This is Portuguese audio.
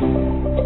Música